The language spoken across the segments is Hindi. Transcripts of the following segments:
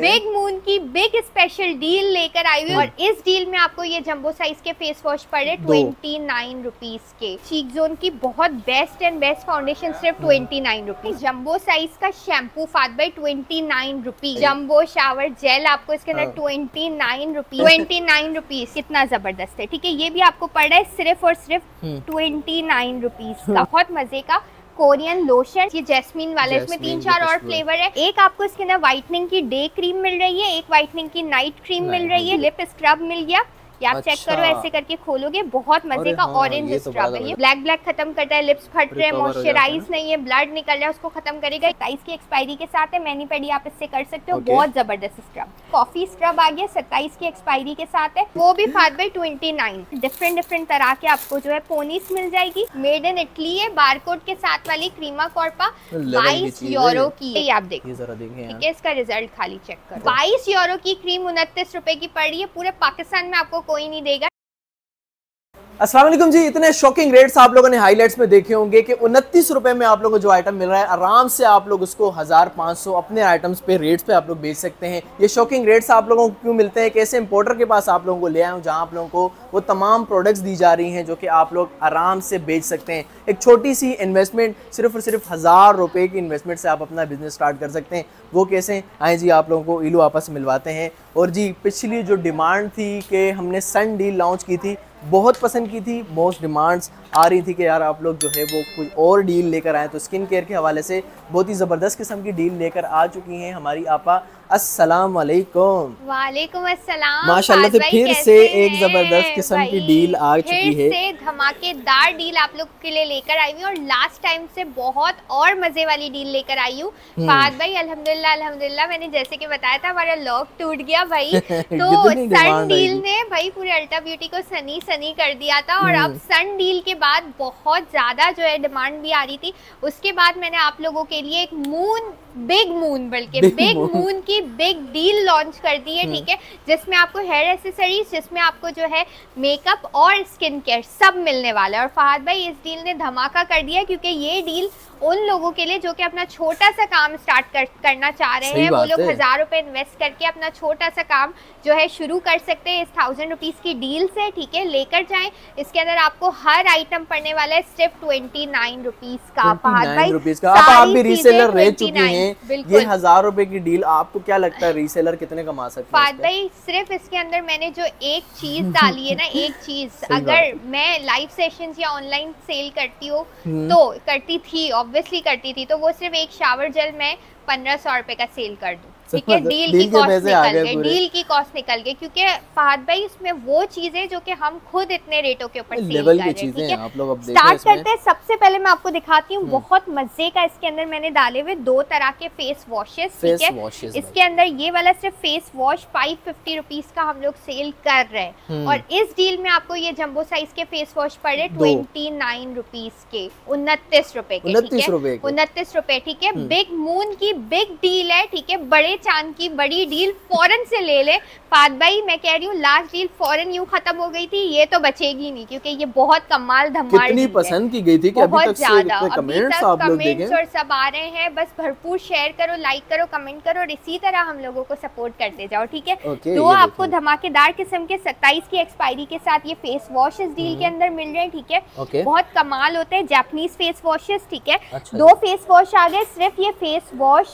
बिग मून की बिग स्पेशल डील लेकर आई हुई हूँ। और इस डील में आपको ये जंबो साइज़ के फेस वॉश पड़े ट्वेंटी नाइन रुपीज़ के। चीक जोन की बहुत बेस्ट एंड बेस्ट फाउंडेशन सिर्फ़ twenty nine rupees jumbo size का shampoo Faat by twenty nine rupees jumbo shower gel आपको इसके अंदर twenty nine rupees twenty nine rupees कितना ज़बरदस्त है। ठीक है ये भी आपको पड़ रहा है सिर्फ़ और सिर्फ़ ट्वेंटी नाइन रुपीज़ का। बहुत मज़े का। कोरियन लोशन ये जैस्मिन वाले इसमें तीन चार और फ्लेवर है। एक आपको इसके अंदर व्हाइटनिंग की डे क्रीम मिल रही है एक व्हाइटनिंग की नाइट क्रीम मिल रही है लिप स्क्रब मिल गया। ये आप अच्छा। चेक करो ऐसे करके खोलोगे बहुत मज़े का ऑरेंज हाँ, स्क्रब तो है। ये ब्लैक ब्लैक खत्म करता है लिप्स फट रहे हैं मॉइस्चराइज नहीं है ब्लड निकल रहा है उसको खत्म करेगा। सत्ताईस की एक्सपायरी के साथ है मैनी पेडी आप इससे कर सकते हो बहुत ज़बरदस्त स्क्रब कॉफ़ी स्क्रब आ गया सत्ताईस की एक्सपायरी के साथ है वो भी five by twenty nine different different तरह के आपको जो है पोनीस मिल जाएगी। मेड इन इटली है बारकोड के साथ वाली क्रीमा कॉर्पा बाईस यूरो की आप देखिए ठीक है इसका रिज़ल्ट खाली चेक करो। बाईस यूरो की क्रीम उनतीस रुपए की पड़ रही है पूरे पाकिस्तान में आपको कोई नहीं देगा। असलम जी। इतने शॉकिंग रेट्स आप लोगों ने हाईलाइट्स में देखे होंगे कि उनतीस रुपए में आप लोगों को जो आइटम मिल रहा है, आराम से आप लोग उसको हज़ार पाँच सौ अपने आइटम्स पे रेट्स पे आप लोग बेच सकते हैं। ये शॉकिंग रेट्स आप लोगों को क्यों मिलते हैं? कैसे इंपोर्टर के पास आप लोगों को ले आए हूँ, जहाँ आप लोगों को वो तमाम प्रोडक्ट्स दी जा रही हैं जो कि आप लोग आराम से बेच सकते हैं। एक छोटी सी इन्वेस्टमेंट सिर्फ़ और सिर्फ़ हज़ार रुपये की इन्वेस्टमेंट से आप अपना बिज़नेस स्टार्ट कर सकते हैं। वो कैसे? आए जी, आप लोगों को इलू आपस मिलवाते हैं। और जी, पिछली जो डिमांड थी कि हमने सन डील लॉन्च की थी बहुत पसंद की थी मोस्ट डिमांड्स आ रही थी कि यार आप लोग जो है वो कुछ और डील लेकर आए। तो स्किन केयर के हवाले से बहुत ही ज़बरदस्त किस्म की डील लेकर आ चुकी हैं हमारी आपा। अस्सलाम वालेकुम वालेकुम अस्सलाम माशाल्लाह से फिर से एक ज़बरदस्त किस्म की डील आ चुकी है। से धमाकेदार डील आप लोग के लिए लेकर आई हूँ और लास्ट टाइम से बहुत और मज़े वाली डील लेकर आई हूँ। हम्म। फाद भाई अल्हम्दुलिल्लाह अल्हम्दुलिल्लाह मैंने जैसे कि बताया था हमारा लॉक टूट गया भाई। तो सन डील ने भाई पूरे अल्टा ब्यूटी को सनी सनी कर दिया था और अब सन हम्म। डील के बाद बहुत ज़्यादा जो है डिमांड भी आ रही थी। उसके बाद मैंने आप लोगों के लिए एक मून बिग मून बल्कि बिग मून। की बिग डील लॉन्च कर दी है हम्म। ठीक है? जिसमें आपको हेयर एसेसरीज जिसमें आपको जो है मेकअप और स्किन केयर सब मिलने वाला है। और फहद भाई इस डील ने धमाका कर दिया क्योंकि ये डील उन लोगों के लिए जो कि अपना छोटा सा काम स्टार्ट कर, करना चाह रहे हैं वो लोग हज़ार रुपए इन्वेस्ट करके अपना छोटा सा काम जो है शुरू कर सकते हैं। इस थाउज़ेंड रुपीज़ की डील से ठीक है लेकर जाएँ। इसके अंदर आपको हर आइटम पड़ने वाला है सिर्फ़ ट्वेंटी नाइन रुपीज़ का रुपीज़ का। आप आप भी रीसेलर रह चुके हैं। ये हज़ार रुपए की डील आपको क्या लगता है रीसेलर कितने कमा सकते हैं भाई सिर्फ़ इसके अंदर मैंने जो एक चीज़ डाली है ना एक चीज़ अगर मैं लाइव सेशन या ऑनलाइन सेल करती हूँ हम्म। तो करती थी ऑब्वियसली करती थी तो वो सिर्फ़ एक शावर जेल मैं पंद्रह सौ रुपये का सेल कर दूँ। ठीक है डील की कॉस्ट निकल गई डील की कॉस्ट निकल गई क्योंकि फहद भाई इसमें वो चीज़ें जो कि हम खुद इतने रेटों के ऊपर सेल कर रहे हैं ठीक है? स्टार्ट करते हैं सबसे पहले मैं आपको दिखाती हूँ हम्म। बहुत मज़े का इसके अंदर मैंने डाले हुए दो तरह के फेस वॉशेस ठीक है? इसके अंदर ये वाला सिर्फ़ face wash five fifty rupees का हम लोग सेल कर रहे हैं। हम्म। और इस डील में आपको ये जम्बो साइज़ के फेस वॉश पड़े ट्वेंटी नाइन रुपीज़ के उनतीस रुपए के उनतीस रुपए ठीक है? बिग हम्म। मून की बिग डील है ठीक है? बड़े चाँद की बड़ी डील फ़ौरन से ले ले। फात भाई मैं कह रही हूँ लास्ट डील फ़ौरन यूँ खत्म हो गई थी ये तो बचेगी नहीं क्योंकि ये बहुत कमाल धमाल कितनी पसंद की गई थी कि बहुत ज़्यादा। कमेंट्स और सब आ रहे हैं बस भरपूर शेयर करो लाइक करो कमेंट करो और इसी तरह हम लोगों को सपोर्ट करते जाओ ठीक है? तो आपको धमाकेदार किस्म के सत्ताईस की एक्सपायरी के साथ ये फेस वॉश इस डील के हम्म। अंदर मिल रहे हैं ठीक है? बहुत कमाल होते हैं जैपनीज फेस वॉशेस ठीक है? अच्छा। दो फेस वॉश आ गए सिर्फ़ ये फेस वॉश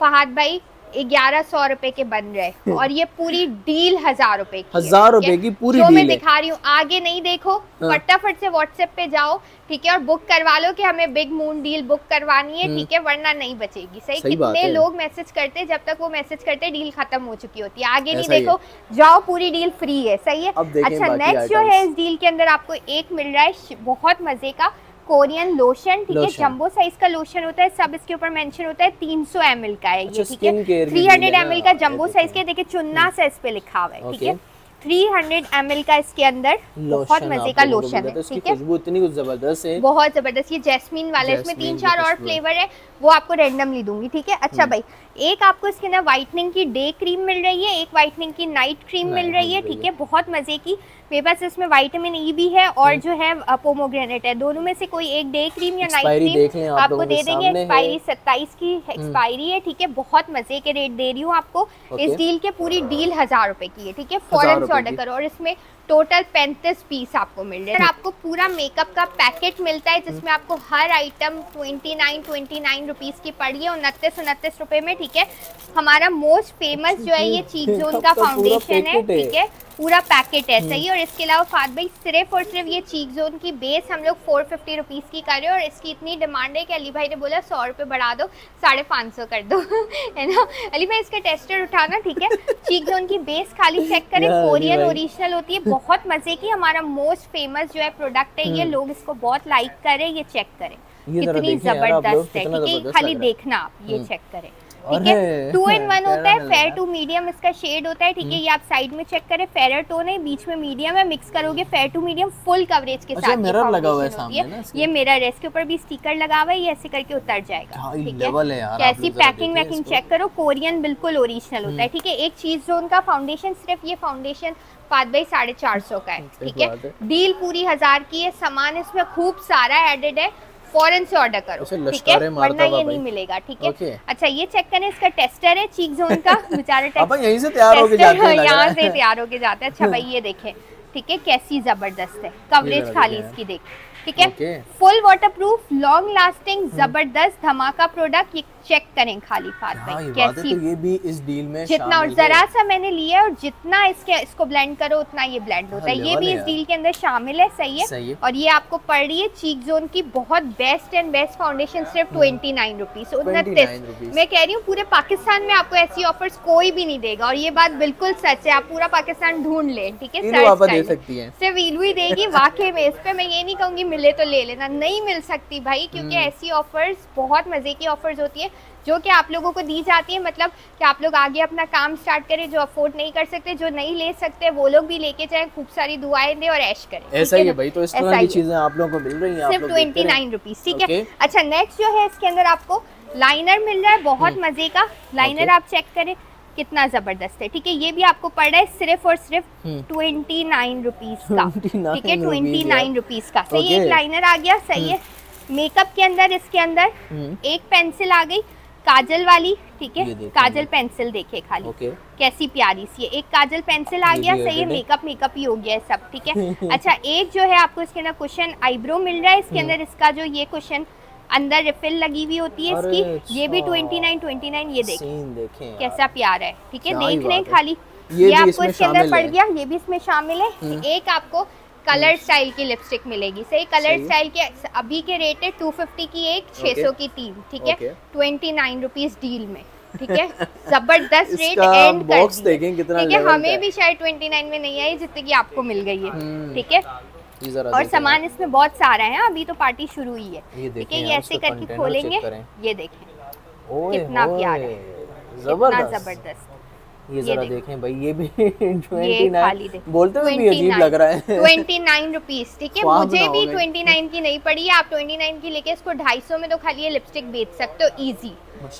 फहाद भाई ग्यारह सौ रुपए के बन रहे। और ये पूरी डील हज़ार रुपए की हज़ार रुपए की पूरी जो मैं दिखा रही हूँ आगे नहीं देखो। हाँ। फटाफट से व्हाट्सएप पे जाओ ठीक है? और बुक करवा लो कि हमें बिग मून डील बुक करवानी है हम्म। ठीक है? वरना नहीं बचेगी। सही, सही कितने लोग मैसेज करते जब तक वो मैसेज करते डील खत्म हो चुकी होती है। आगे नहीं देखो जाओ पूरी डील फ्री है। सही है? अच्छा नेक्स्ट जो है इस डील के अंदर आपको एक मिल रहा है बहुत मज़े का। कोरियन लोशन ठीक है? जम्बो साइज़ का लोशन होता है सब इसके ऊपर मेंशन होता है 300 ml का है ये अच्छा, ठीक है? 300 ml का जम्बो साइज़ के देखिए चुन्ना से इस पे लिखा हुआ है ठीक है? 300 ml का इसके अंदर बहुत मज़े का लोशन है ठीक है? इतनी ज़बरदस्त है। बहुत ज़बरदस्त। ये जैस्मिन वाला इसमें तीन चार और फ्लेवर है वो आपको रेंडमली दूँगी ठीक है? अच्छा हम्म। भाई एक आपको इसके अंदर व्हाइटनिंग की डे क्रीम मिल रही है एक व्हाइटनिंग की नाइट क्रीम मिल रही है ठीक है? बहुत मज़े की। मेरे पास इसमें विटामिन ई e भी है और हम्म। जो है पोमोग्रेनेट है। दोनों में से कोई एक डे क्रीम या नाइट क्रीम आपको दे देंगे। एक्सपायरी सत्ताईस की एक्सपायरी हम्म। है ठीक है? बहुत मज़े के रेट दे रही हूँ आपको। इस डील के पूरी डील हज़ार रुपए की है ठीक है? फॉरन से ऑर्डर करो और इसमें टोटल पैंतीस पीस आपको मिल रहे हैं। आपको पूरा मेकअप का पैकेट मिलता है जिसमें आपको हर item twenty nine twenty nine rupees की पड़ी है उनतीस उनतीस रुपए में ठीक है? हमारा मोस्ट फ़ेमस जो है ये चीक जोन का फाउंडेशन है। ठीक है? पूरा पैकेट है सही? और इसके अलावा फात भाई सिर्फ़ और सिर्फ़ ये चीक जोन की बेस हम लोग फोर फिफ्टी रुपीज़ की कर रहे हैं और इसकी इतनी डिमांड है कि अली भाई ने बोला सौ रुपये बढ़ा दो साढ़े पाँच सौ कर दो। है ना? अली भाई इसका टेस्टर उठाना ठीक है? चीक जोन की बेस खाली चेक करें कोरियन ओरिजिनल होती है बहुत मज़े की हमारा मोस्ट फ़ेमस जो है प्रोडक्ट है ये हम्म। लोग इसको बहुत लाइक करें ये चेक करें। कितनी ज़बरदस्त है ठीक है? खाली देखना आप ये चेक हम्म। करें। ठीक है? टू इन वन होता है फेयर टू मीडियम इसका शेड होता है ठीक है? हम्म। ये आप साइड में चेक करें फेयर टोन है बीच में मीडियम है मिक्स करोगे fair to medium full coverage के अच्छा, साथ मिरर लगा हुआ है सामने ये मिरर है इसके ऊपर भी स्टिकर लगा हुआ है ये ऐसे करके उतर जाएगा ठीक है? कैसी पैकिंग वैकिंग चेक करो कोरियन बिल्कुल ओरिजिनल होता है हम्म। ठीक है? एक चीज़ जोन का फाउंडेशन सिर्फ़ ये फाउंडेशन फात बाई साढ़े चार सौ का है ठीक है? डील पूरी हज़ार की है सामान इसमें खूब सारा एडेड है फॉरन से ऑर्डर करो ठीक है? वरना ये नहीं मिलेगा ठीक है? अच्छा ये चेक करें इसका टेस्टर है चीक जोन का? बेचारा यहीं से तैयार होके जाते हैं यहाँ से तैयार होके जाते हैं। अच्छा भाई ये देखें ठीक है? कैसी ज़बरदस्त है। कवरेज खाली इसकी देख ठीक है? Full water proof long lasting ज़बरदस्त धमाका प्रोडक्ट ये चेक करें खाली फात भाई हाँ, कैसी तो ये भी इस डील में जितना और जरा सा मैंने लिया है और जितना इसके इसको ब्लेंड करो उतना ये ब्लेंड होता है। ये भी इस डील के अंदर शामिल है सही है, सही है। और ये आपको पड़ रही है चीक जोन की बहुत बेस्ट एंड बेस्ट फाउंडेशन सिर्फ़ ट्वेंटी नाइन रुपीज़ उनतीस मैं कह रही हूँ पूरे पाकिस्तान में आपको ऐसी ऑफर्स कोई भी नहीं देगा। और ये बात बिल्कुल सच है आप पूरा पाकिस्तान ढूंढ लें ठीक है? सिर्फ़ इलू ही देगी वाकई में इस पे मैं ये नहीं कहूँगी मिले तो ले लेना नहीं मिल सकती भाई क्योंकि हम्म। ऐसी ऑफर्स बहुत मज़े की ऑफर्स होती है। जो कि आप लोगों को दी जाती है मतलब कि आप लोग आगे अपना काम स्टार्ट करें जो अफोर्ड नहीं कर सकते जो नहीं ले सकते वो लोग भी लेके जाए खूब सारी दुआएँ दे और ऐश करें। ऐसा ही है भाई तो इस तरह की चीज़ें आप लोगों को मिल रही हैं सिर्फ़ ट्वेंटी नाइन रुपीज़ ठीक है? अच्छा नेक्स्ट जो है इसके अंदर आपको लाइनर मिल रहा है बहुत हम्म। मज़े का। लाइनर आप चेक करें कितना ज़बरदस्त है। ठीक है ये भी आपको पड़ रहा है सिर्फ़ और सिर्फ़ ट्वेंटी नाइन रुपीज़ का। ठीक है ट्वेंटी नाइन रुपीज़ का। सही एक लाइनर आ गया सही है। मेकअप। के अंदर इसके अंदर हम्म। एक पेंसिल आ गई काजल वाली ठीक है? काजल पेंसिल देखे खाली। okay. कैसी प्यारी सी है। एक काजल पेंसिल आ गया सही है मेकअप मेकअप ही हो गया है सब ठीक है? अच्छा एक जो है आपको इसके अंदर क्वेश्चन आईब्रो मिल रहा है इसके हम्म। अंदर इसका जो ये क्वेश्चन अंदर रिफिल लगी हुई होती है इसकी ये भी ट्वेंटी नाइन ट्वेंटी नाइन ये देखें कैसा प्यार है ठीक है? देख रहे हैं। खाली। ये, ये आपको इसके अंदर पड़ गया ये भी इसमें शामिल है। हम्म। एक आपको कलर स्टाइल की लिपस्टिक मिलेगी। सही कलर स्टाइल के अभी के रेट है टू फिफ्टी की एक छह सौ की तीन ठीक है? ट्वेंटी नाइन रुपीज़ डील में ठीक है? ज़बरदस्त रेट एंड बॉक्स देखें कितना ठीक है? हमें भी शायद ट्वेंटी नाइन में नहीं आई जितनी की आपको मिल गई है हम्म। ठीक है? और सामान इसमें बहुत सारा है अभी तो पार्टी शुरू हुई है। ठीक है? ये ऐसे करके खोलेंगे ये देखें। कितना प्यार है। ज़बरदस्त। ये जरा देखें। भाई ये भी ट्वेंटी नाइन बोलते हुए भी अजीब लग रहा है। ट्वेंटी नाइन रुपीज़ ठीक है? मुझे भी ट्वेंटी नाइन की नहीं पड़ी है। आप ट्वेंटी नाइन की लेके इसको ढाई सौ में तो खाली ये लिपस्टिक बेच सकते हो इजी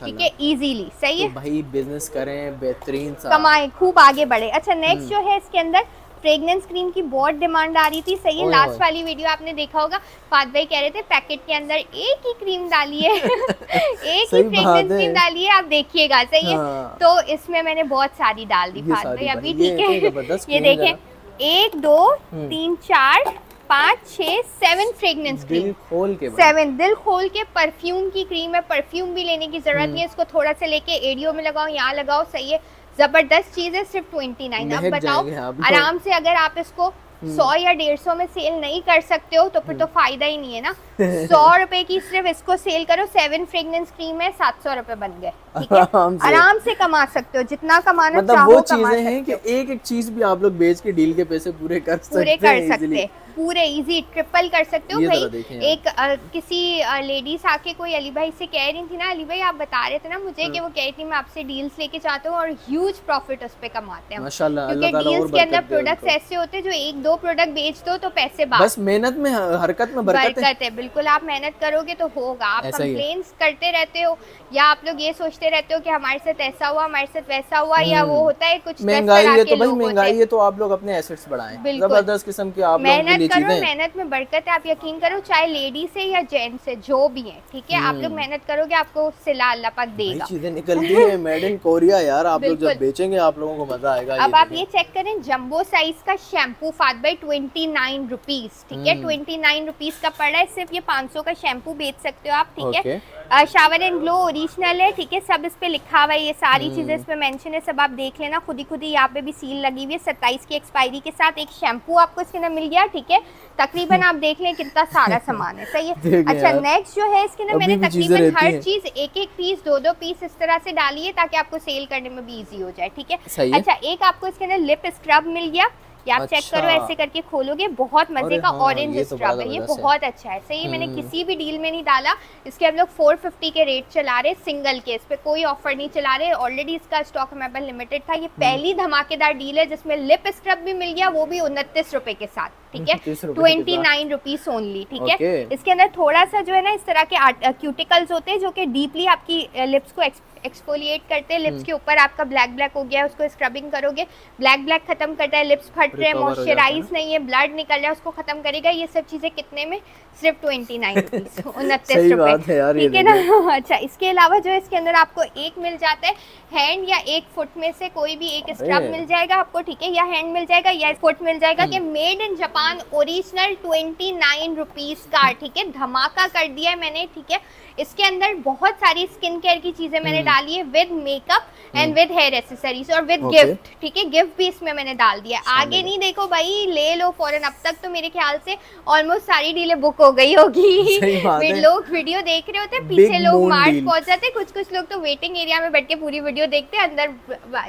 ठीक है? इजीली सही है? तो भाई बिज़नेस करें बेहतरीन कमाए खूब आगे बढ़े। अच्छा नेक्स्ट हम्म। जो है इसके अंदर फ्रेगनेंस क्रीम की बहुत डिमांड आ रही थी। सही है लास्ट वाली वीडियो आपने देखा होगा। फात भाई कह रहे थे पैकेट के अंदर एक ही क्रीम डाली है। एक ही फ्रेगनेंस क्रीम डाली है आप देखिएगा सही है। हाँ। तो इसमें मैंने बहुत सारी डाल दी फात भाई अभी ठीक है। ये देखें एक दो हम्म। तीन चार पाँच छह सेवन फ्रेगनेंस क्रीम खोल के सेवन दिल खोल के परफ्यूम की क्रीम है। परफ्यूम भी लेने की ज़रूरत हम्म। नहीं है। इसको थोड़ा सा लेके एडियो में लगाओ यहाँ लगाओ सही है। ज़बरदस्त चीज़ है सिर्फ़ ट्वेंटी नाइन अब बताओ आराम से अगर आप इसको हम्म। सौ या डेढ़ सौ में सेल नहीं कर सकते हो तो फिर तो हम्म। फ़ायदा ही नहीं है ना। सौ रुपए की सिर्फ़ इसको सेल करो सेवन फ्रेग्रेंस क्रीम है सात सौ रुपए बन गए आराम से। आराम से कमा सकते हो जितना कमाना मतलब चाहो वो चीज़ें हैं कि एक एक चीज़ भी आप लोग बेच के डील के पैसे पूरे कर सकते पूरे कर सकते पूरे इजी ट्रिपल कर सकते हो। भाई एक आ, किसी लेडीज़ आके कोई अली भाई से कह रही थी ना अली भाई आप बता रहे थे ना मुझे कि हाँ। वो कह रही थी मैं आपसे डील्स लेके चाहता हूँ और ह्यूज प्रॉफिट उस पर कमाते हैं क्योंकि डील्स के अंदर प्रोडक्ट्स ऐसे होते हैं जो एक दो प्रोडक्ट बेच दो तो पैसे बस मेहनत में हरकत में बरकत है। बिल्कुल आप मेहनत करोगे तो होगा। आप कंप्लेन करते रहते हो या आप लोग ये सोचते रहते हो कि हमारे साथ ऐसा हुआ हमारे साथ वैसा हुआ या वो होता है कुछ महँगाई है तो भाई महँगाई है। तो आप लोग अपने एसेट्स बढ़ाएँ। ज़बरदस्त किस्म की आप लोगों मेहनत करो चीज़ें। मेहनत में बरकत है आप यकीन करो चाहे लेडीज़ से या जेंट्स से जो भी है ठीक है? आप लोग हम्म। मेहनत करोगे आपको सिला अल्लाह पाक देगा। चीज़ें निकलती है मेड इन कोरिया यार आप लोग जब बेचेंगे आप लोगों को मज़ा आएगा अब आप ये चेक करें जम्बो साइज़ का शैम्पू फात बाई ट्वेंटी नाइन रुपीज़ ठीक है। ट्वेंटी नाइन रुपीज़ का पड़ा है सिर्फ़ ये पाँच सौ का शैम्पू बेच सकते हो आप ठीक है? शावर एंड ग्लो ओरिजिनल है ठीक है? सब इस पे लिखा हुआ है ये सारी हम्म। चीज़ें इस पे मेंशन है सब आप देख लेना। खुद ही खुद ही यहाँ पे भी सील लगी हुई है सत्ताईस की एक्सपायरी के साथ एक शैम्पू आपको इसके अंदर मिल गया ठीक है? तकरीबन आप देख लें कितना सारा सामान है सही है? अच्छा नेक्स्ट जो है इसके अंदर मैंने तकरीबन हर चीज़ एक एक पीस दो दो पीस इस तरह से डाली है ताकि आपको सेल करने में भी इजी हो जाए ठीक है? अच्छा एक आपको इसके अंदर लिप स्क्रब मिल गया ये आप अच्छा। चेक करो। ऐसे करके खोलोगे बहुत मज़े का हाँ, ऑरेंज ये तो स्क्रब है ये बहुत अच्छा है सही मैंने हम्म। किसी भी डील में नहीं डाला इसके हम लोग 450 के रेट चला रहे सिंगल के इस पे कोई ऑफ़र नहीं चला रहे ऑलरेडी इसका स्टॉक हमारे पास लिमिटेड था ये हम्म। पहली धमाकेदार डील है जिसमें लिप स्क्रब भी मिल गया वो भी उनतीस रुपए के साथ ठीक है? 29 रुपए के ट्वेंटी नाइन रुपीज़ ओनली ठीक है? इसके अंदर थोड़ा सा जो है ना इस तरह के क्यूटिकल्स होते हैं जो कि डीपली आपकी लिप्स को एक्सफोलिएट करते हैं। हम्म। लिप्स के ऊपर आपका ब्लैक ब्लैक हो गया है उसको स्क्रबिंग करोगे ब्लैक ब्लैक खत्म करता है लिप्स फट रहे हैं मॉइस्चराइज नहीं है ब्लड निकल रहा है उसको खत्म करेगा। ये सब चीज़ें कितने में? सिर्फ़ ट्वेंटी नाइन उनतीस रुपए। ठीक है ना? अच्छा इसके अलावा जो है इसके अंदर आपको एक मिल जाता है हैंड या एक फुट में से कोई भी एक स्क्रब मिल जाएगा आपको ठीक है? या हैंड मिल जाएगा या फुट मिल जाएगा कि made in Japan original twenty nine rupees का ठीक है? धमाका कर दिया है मैंने ठीक है? इसके अंदर बहुत सारी स्किन केयर की चीज़ें मैंने डाली है with makeup and with hair accessories और विद गिफ्ट ठीक है? गिफ्ट भी इसमें मैंने डाल दिया आगे नहीं देखो भाई ले लो फ़ौरन। अब तक तो मेरे ख्याल से ऑलमोस्ट सारी डीलें बुक हो गई होगी। लोग वीडियो देख रहे होते पीछे लोग मार्ट पहुँच जाते कुछ कुछ लोग तो वेटिंग एरिया में बैठ के पूरी वीडियो देखते अंदर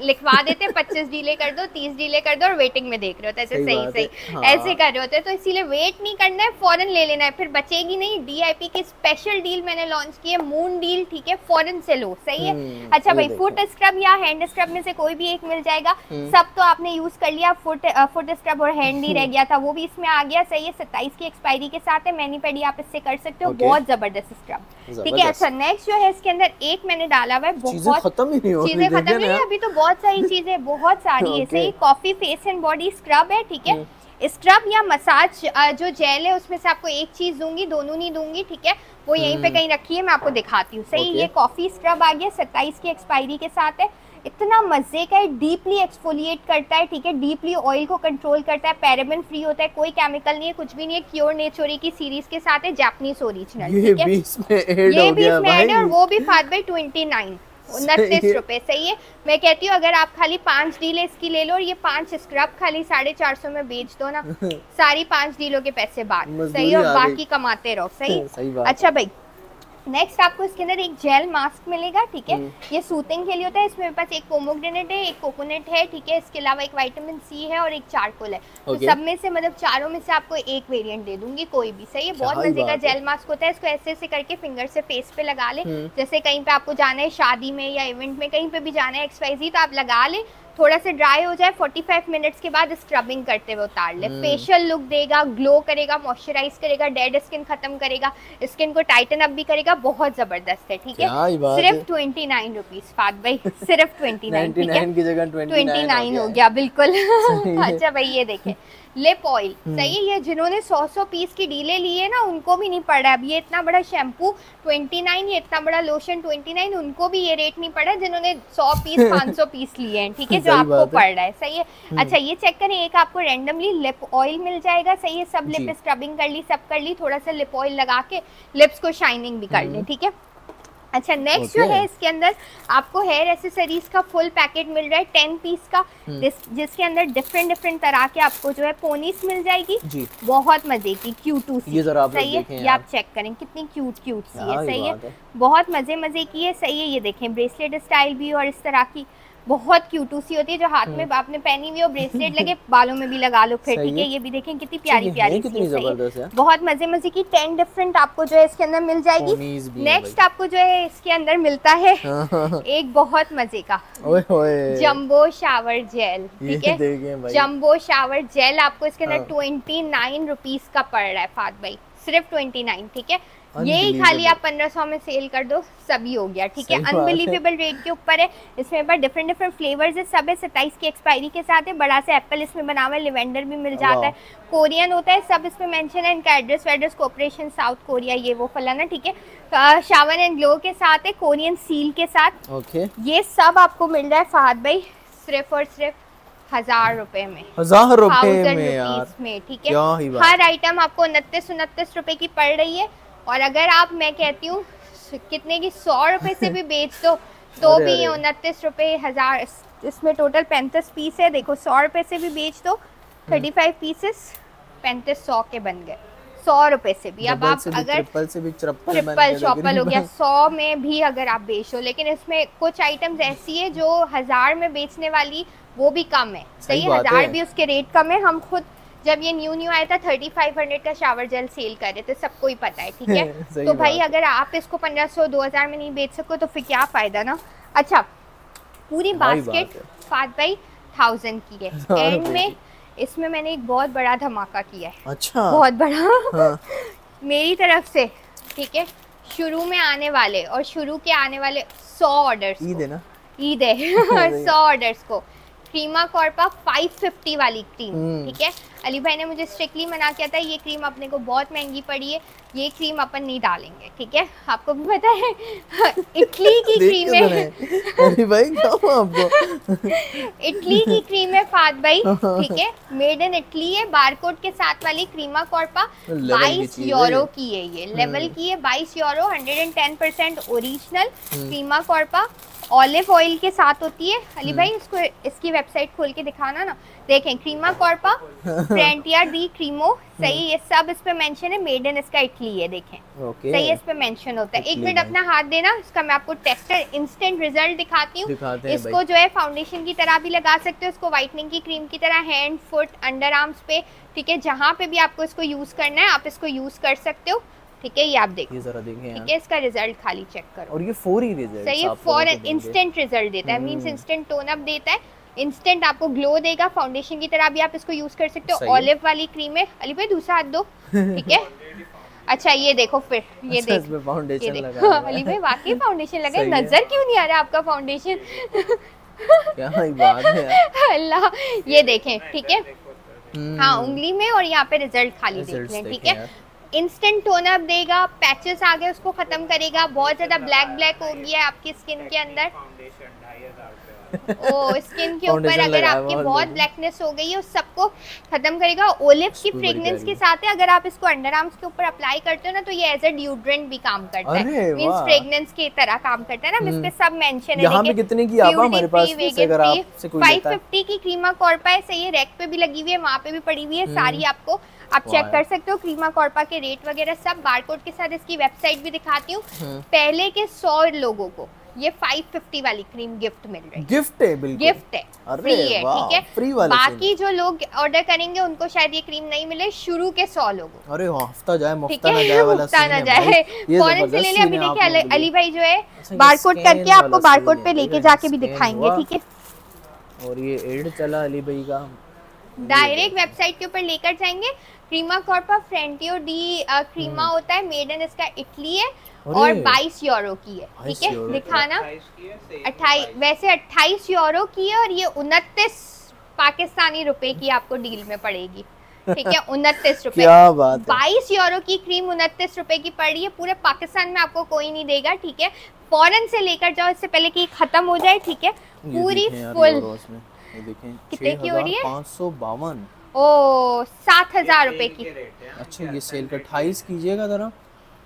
लिखवा देते पच्चीस डीले कर दो तीस डीले कर दो और वेटिंग में देख रहे होते ऐसे सही सही बात है। ऐसे कर रहे होते तो इसीलिए वेट नहीं करना है फॉरन ले लेना है। फिर बचेगी नहीं डीआईपी की स्पेशल डील मैंने लॉन्च की है मून डील ठीक है फ़ौरन से लो सही है? हम्म, अच्छा भाई फुट स्क्रब या हैंड स्क्रब में से कोई भी एक मिल जाएगा हम्म। सब तो आपने यूज़ कर लिया फुट फुट स्क्रब और हैंड ही रह गया था वो भी इसमें आ गया सही है सत्ताईस की एक्सपायरी के साथ है मैनी पेडी आप इससे कर सकते हो बहुत ज़बरदस्त स्क्रब ठीक है अच्छा नेक्स्ट जो है इसके अंदर एक मैंने डाला हुआ है बहुत खत्म ही नहीं चीज़ें खत्म। है अभी तो बहुत सारी चीज़ें बहुत सारी है सही coffee face and body scrub है ठीक है? स्क्रब या मसाज जो जेल है उसमें से आपको एक चीज़ दूँगी दोनों नहीं दूँगी ठीक है? वो यहीं पे हम्म। कहीं रखी है मैं आपको दिखाती हूँ। सही Okay. ये कॉफ़ी स्क्रब आ गया सत्ताईस की एक्सपायरी के साथ है। इतना मज़े का है डीपली एक्सफोलिएट करता है ठीक है? डीपली ऑयल को कंट्रोल करता है पैराबिन फ्री होता है कोई केमिकल नहीं है कुछ भी नहीं है क्योर नेचोरी की सीरीज़ के साथ है जापानीज ओरिजिनल ये भी इसमें ऐड हो गया भाई। और वो भी फाइव बाई ट्वेंटी नाइन उनतीस। रुपए सही है? मैं कहती हूँ अगर आप खाली पाँच डील इसकी ले लो और ये पाँच स्क्रब खाली साढ़े चार सौ में बेच दो ना सारी पाँच डीलों के पैसे बात सही है और बाकी कमाते रहो सही? सही अच्छा भाई नेक्स्ट आपको इसके अंदर एक जेल मास्क मिलेगा ठीक है? हम्म। ये सूथिंग के लिए होता है इसमें मेरे पास एक पोमोग्रेनेट है एक कोकोनट है ठीक है? इसके अलावा एक विटामिन सी है और एक चारकोल है। तो सब में से मतलब चारों में से आपको एक वेरिएंट दे दूँगी कोई भी। सही है? बहुत मज़े का जेल मास्क होता है इसको ऐसे ऐसे करके फिंगर से फेस पे लगा ले। हम्म। जैसे कहीं पे आपको जाना है शादी में या इवेंट में कहीं पे भी जाना है एक्सवाइजी तो आप लगा ले। थोड़ा सा ड्राई हो जाए 45 मिनट्स के बाद स्क्रबिंग करते हुए उतार ले। हम्म। फेशियल लुक देगा ग्लो करेगा मॉइस्चराइज करेगा डेड स्किन खत्म करेगा स्किन को टाइटन अप भी करेगा बहुत ज़बरदस्त है ठीक है? सिर्फ़ ट्वेंटी नाइन रुपीज़ फात भाई सिर्फ़ ट्वेंटी नाइन ठीक 99 की जगह 29 ट्वेंटी नाइन हो गया। बिल्कुल। अच्छा भाई ये देखें। Lip oil. हम्म। सही है ये जिन्होंने सौ सौ पीस की डीले ली है ना उनको भी नहीं पड़ा। अब ये इतना बड़ा शैम्पू ट्वेंटी नाइन ये इतना बड़ा लोशन ट्वेंटी नाइन उनको भी ये रेट नहीं पड़ा जिन्होंने सौ पीस पाँच सौ पीस लिए हैं ठीक है जो आपको पड़ रहा है। सही है? अच्छा ये चेक करें एक आपको रेंडमली लिप ऑयल मिल जाएगा। सही है सब लिप स्क्रबिंग कर ली सब कर ली थोड़ा सा लिप ऑयल लगा के लिप्स को शाइनिंग भी कर ले ठीक है? अच्छा नेक्स्ट जो है इसके अंदर आपको हेयर एसेसरीज का फुल पैकेट मिल रहा है टेन पीस का। जिस, जिसके अंदर डिफरेंट डिफरेंट तरह के आपको जो है पोनीस मिल जाएगी। जी। बहुत मज़े की क्यूट सी। ये जरा आप सही है? ये आप चेक करें कितनी क्यूट क्यूट सी है सही है। बहुत मज़े मज़े की है सही है। ये देखें ब्रेसलेट स्टाइल भी और इस तरह की बहुत क्यूट सी होती है जो हाथ में आपने पहनी हुई और ब्रेसलेट लगे बालों में भी लगा लो फिर हम्म। ठीक है। ये भी देखें कितनी प्यारी प्यारी बहुत मज़े मज़े की टेन डिफरेंट आपको जो है इसके अंदर मिल जाएगी। नेक्स्ट आपको जो है इसके अंदर मिलता है एक बहुत मज़े का। जंबो शावर जेल ठीक है? जंबो शावर जेल आपको इसके अंदर। ट्वेंटी नाइन रुपीज़ का पड़ रहा है फात भाई। सिर्फ़ ट्वेंटी नाइन ठीक है? यही खाली आप 1500 में सेल कर दो सभी हो गया ठीक है। अनबिलीवेबल रेट के ऊपर है। इसमें पर डिफरेंट डिफरेंट फ्लेवर्स है सब है सत्ताईस की एक्सपायरी के साथ है बड़ा सा एप्पल इसमें बना हुआ है लिवेंडर भी मिल जाता है। कोरियन होता है सब इसमें मेंशन है इनका एड्रेस वेड्रेस कोऑपरेशन साउथ कोरिया ये वो फलाना ठीक है? शावन एंड ग्लो के साथ है कोरियन सील के साथ। ओके ये सब आपको मिल रहा है फहद भाई सिर्फ़ और सिर्फ़ हज़ार रुपए में। हज़ार रुपए में यार। में ठीक है? हर आइटम आपको उनतीस उनतीस रुपए की पड़ रही है। और अगर आप मैं कहती हूँ कितने की सौ रुपए से भी बेच दो तो अरे, भी उनतीस रुपए हज़ार इसमें टोटल पैंतीस पीस है। देखो सौ रुपए से भी बेच दो थर्टी फाइव पीसेस पैंतीस सौ के बन गए। सौ रुपए से भी। अब आप अगर ट्रिपल से भी ट्रिपल हो गया सौ में भी अगर आप बेच दो लेकिन इसमें कुछ आइटम्स ऐसी है जो हज़ार में बेचने वाली वो भी कम है। सही सही हज़ार है। भी उसके रेट कम है हम खुद जब ये न्यू न्यू आया था थर्टी फाइव हंड्रेड का शावर जेल सेल कर रहे थे सबको ही पता है ठीक है? तो भाई अगर आप इसको पंद्रह सौ दो हज़ार में नहीं बेच सको तो फिर क्या फ़ायदा ना? अच्छा पूरी बास्केट है। फात भाई थाउज़ेंड की है। एंड में इसमें मैंने एक बहुत बड़ा धमाका किया है। अच्छा। बहुत बड़ा। हाँ। मेरी तरफ़ से ठीक है? शुरू में आने वाले और शुरू के आने वाले सौ ऑर्डर्स ईद है ना? ईद है। सौ ऑर्डर्स को। क्रीमा कॉर्पा 550 वाली क्रीम हम्म। ठीक है? अली भाई ने मुझे स्ट्रिक्टली मना किया था, ये क्रीम अपने को बहुत महँगी पड़ी है। ये क्रीम अपन नहीं डालेंगे ठीक है? आपको भी पता है इटली की क्रीम है। अरे भाई आपको। इटली की क्रीम है फात भाई ठीक है? मेड इन इटली है बारकोड के साथ वाली क्रीमा कॉर्पा लेवल की 22 यूरो की है ये। लेवल की है 22 euro 110 percent original. क्रीमा कॉर्पा olive oil के साथ होती है। अली भाई इसको इसकी वेबसाइट खोल के दिखाना ना। देखें क्रीमा कॉर्पा फ्रंटियर दी क्रीमो सही ये सब इस पे मेंशन है। मेड इन इसका इटली है देखें। ओके सही है इस पे मेंशन होता है। एक मिनट अपना हाथ देना इसका मैं आपको टेस्टर इंस्टेंट रिज़ल्ट दिखाती हूँ। इसको जो है फाउंडेशन की तरह भी लगा सकते हो। इसको व्हाइटनिंग की क्रीम की तरह हैंड फुट अंडर आर्म्स पे। ठीक है? जहाँ पे भी आपको इसको यूज़ करना है आप इसको यूज़ कर सकते हो। ठीक है? ये आप देखो। ये जरा देखें ठीक है? इसका रिज़ल्ट खाली चेक करो। और ये फौरी रिज़ल्ट सही है? फॉर इंस्टेंट रिज़ल्ट देता है। मींस हम्म। इंस्टेंट टोन अप देता है। इंस्टेंट आपको ग्लो देगा। फाउंडेशन की तरह भी आप इसको यूज़ कर सकते हो। ऑलिव वाली क्रीम है। अली भाई दूसरा हाथ दो। ठीक है? अच्छा ये देखो फिर ये अच्छा, देख। फाउंडेशन लगा अली भाई वाकई फाउंडेशन लगा। नज़र क्यों नहीं आ रहा आपका फाउंडेशन क्या बात है अल्लाह ये देखें ठीक है? हम्म, हाँ उंगली में और यहाँ पे रिज़ल्ट खाली देख लें ठीक है? इंस्टेंट टोन अप देगा पैचेस आ गए उसको खत्म करेगा बहुत ज़्यादा ब्लैक ब्लैक हो गया है आपकी स्किन के अंदर। ओ स्किन के ऊपर अगर आपकी बहुत ब्लैकनेस हो गई है उस सबको खत्म करेगा। ओलिव की फ्रेग्रेंस के साथ है अगर आप इसको अंडर आर्म्स के ऊपर अप्लाई करते हो ना तो ये एज अ डिओड्रेंट भी काम करता है। मींस वाह। फ्रेग्रेंस की तरह काम करता है ना। इस पे सब मेंशन है। यहाँ पे कितने की आप हमारे पास अगर है। 550 की क्रीमा कॉर्पा है सही है। रैक पे भी लगी हुई है वहाँ पे भी पड़ी हुई है। सारी आपको आप चेक कर सकते हो। क्रीमा कॉर्पा के रेट वगैरह सब। बारकोड के साथ इसकी वेबसाइट भी दिखाती हूँ। हम्म। पहले के सौ लोगों को। ये 550 वाली क्रीम गिफ्ट मिल रही है। गिफ्ट है बिल्कुल। गिफ्ट है। फ्री है ठीक है? free वाले बाकी जो लोग ऑर्डर करेंगे उनको शायद ये क्रीम नहीं मिले। शुरू के सौ लोगों अरे हाँ, हफ़्ता जाए मुफ्ता ना जाए है वाला मुफ्ता ना जाए। फ़ौरन से ले ले अभी देखिए अली। भाई जो है अच्छा, बारकोड करके आपको बारकोड पे लेके जाके भी दिखाएँगे ठीक है? और ये एड चला अली भाई का। डायरेक्ट वेबसाइट के ऊपर लेकर जाएँगे। क्रीमा कॉर्पा फ्रेंटियो डी क्रीमा होता है मेड इन इसका इटली है और 22 यूरो की है ठीक है? दिखाना। अट्ठाईस वैसे 28 यूरो की है और ये उनतीस पाकिस्तानी रुपए की आपको डील में पड़ेगी ठीक है? उनतीस रुपए। क्या बात है। बाईस यूरो की क्रीम उनतीस रुपए की पड़ रही है पूरे पाकिस्तान में आपको कोई नहीं देगा ठीक है? फॉरन से लेकर जाओ इससे पहले कि खत्म हो जाए ठीक है? पूरी फुल कितने की हो रही है? पाँच सौ बावन। ओ सात हज़ार रुपए की। अच्छा ये सेल का अट्ठाईस कीजिएगा जरा।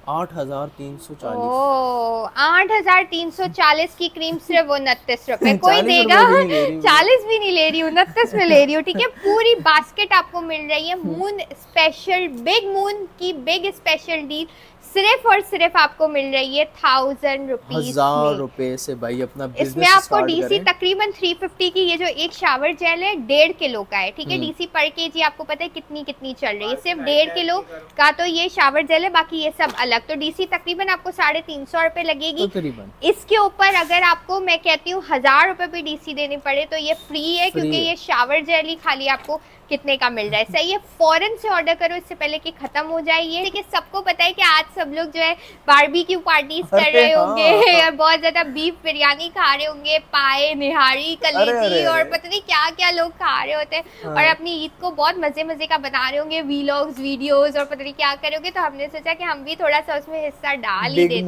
आठ हज़ार तीन सौ चालीस। ओ आठ हज़ार तीन सौ चालीस की क्रीम सिर्फ़ उनतीस रूपए। कोई देगा? चालीस भी नहीं ले रही हूँ। चालीस भी नहीं ले रही उनतीस में ले रही हूँ ठीक है? पूरी बास्केट आपको मिल रही है। मून स्पेशल बिग मून की बिग स्पेशल डील सिर्फ़ और सिर्फ़ आपको मिल रही है थाउज़ेंड रुपीज़ हज़ार रुपए से भाई अपना इसमें आपको डीसी करें। तकरीबन 350 की ये जो एक शावर जेल है डेढ़ किलो का है ठीक है। डीसी पर के जी आपको पता है कितनी कितनी चल रही है। सिर्फ़ डेढ़ किलो का तो ये शावर जेल है बाकी ये सब अलग। तो डीसी तकरीबन आपको साढ़े तीन सौ रुपए लगेगी। तकरीबन। इसके ऊपर अगर आपको मैं कहती हूँ हज़ार रुपए भी डीसी देनी पड़े तो ये फ्री है क्योंकि ये शावर जेल ही खाली आपको कितने का मिल रहा है सही है फ़ौरन से ऑर्डर करो इससे पहले कि खत्म हो जाए ये। देखिए सबको पता है कि आज सब लोग जो है बारबी की पार्टीज़ कर रहे हाँ, होंगे हाँ। और बहुत ज़्यादा बीफ बिरयानी खा रहे होंगे पाए निहारी कलेजी और पता नहीं क्या क्या लोग खा रहे होते हैं। हाँ। और अपनी ईद को बहुत मज़े मज़े का बना रहे होंगे वीलॉग्स वीडियोज़ और पता नहीं क्या कर रहे होंगे। तो हमने सोचा कि हम भी थोड़ा सा उसमें हिस्सा डाल ही देते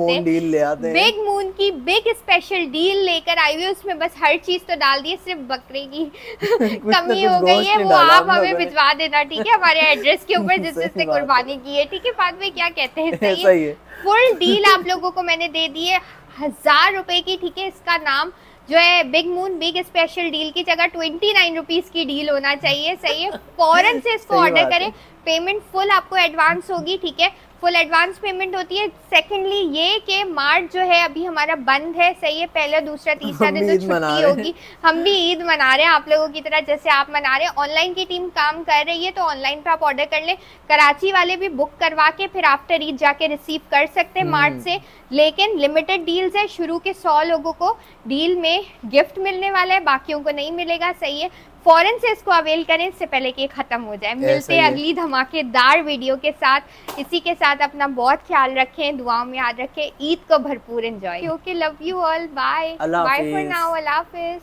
बिग मून की बिग स्पेशल डील लेकर आई हुई उसमें बस हर चीज़ तो डाल दी सिर्फ़ बकरे की कमी हो गई है वो आप हम भिजवा देना ठीक है? हमारे एड्रेस के ऊपर जिस जिसने कुर्बानी की है ठीक है? बाद में क्या कहते हैं? सही सही है फुल डील आप लोगों को मैंने दे दी है। हज़ार रुपए की ठीक है? इसका नाम जो है Big Moon big special deal की जगह ट्वेंटी नाइन रुपीज़ की डील होना चाहिए सही है? फ़ौरन से इसको ऑर्डर करें। पेमेंट फुल आपको एडवांस होगी ठीक है? फुल एडवांस पेमेंट होती है। सेकेंडली ये कि मार्च जो है अभी हमारा बंद है सही है पहला दूसरा तीसरा दिन तो छुट्टी होगी। हम भी ईद मना रहे हैं आप लोगों की तरह जैसे आप मना रहे हैं। ऑनलाइन की टीम काम कर रही है तो ऑनलाइन पे आप ऑर्डर कर लें। कराची वाले भी बुक करवा के फिर आफ्टर ईद जाके रिसीव कर सकते हैं मार्च से। लेकिन लिमिटेड डील्स है शुरू के सौ लोगों को डील में गिफ्ट मिलने वाला है बाकियों को नहीं मिलेगा सही है। फ़ौरन से इसको अवेल करें इससे पहले कि ये खत्म हो जाए। मिलते हैं अगली धमाकेदार वीडियो के साथ। इसी के साथ अपना बहुत ख्याल रखें दुआओं में याद रखें ईद को भरपूर enjoy okay love you all bye bye for now Allah Hafiz.